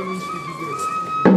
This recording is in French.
Ah, oui, c'est du